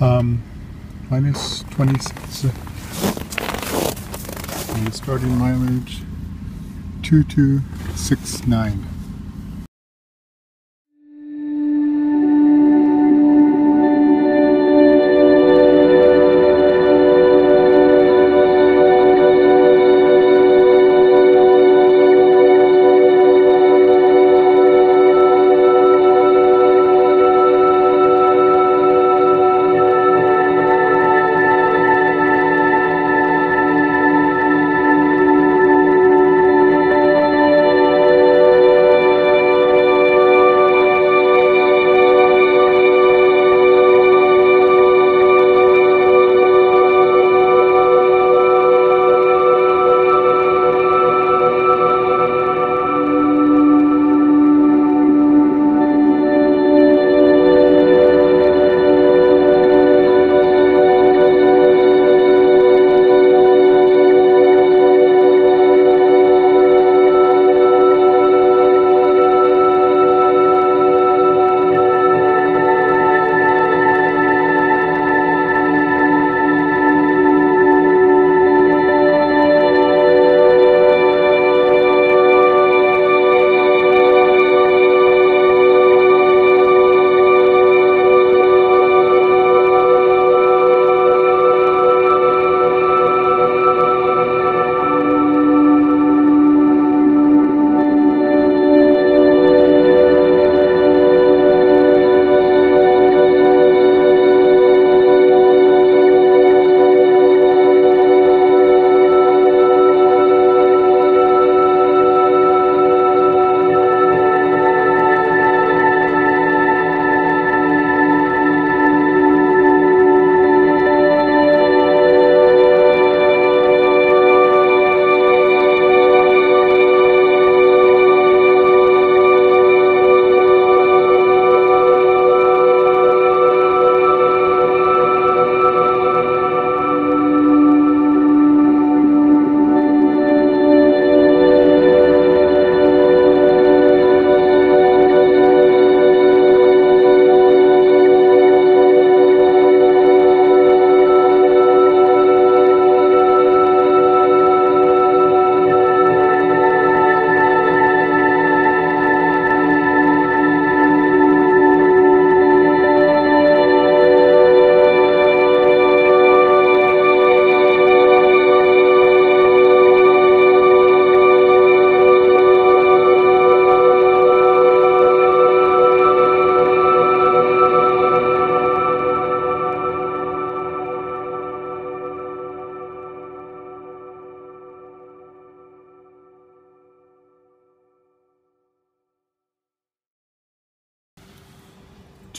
Um, minus 26. And starting mileage 2269.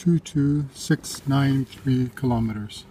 Two two six nine three kilometers.